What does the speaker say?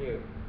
Yeah.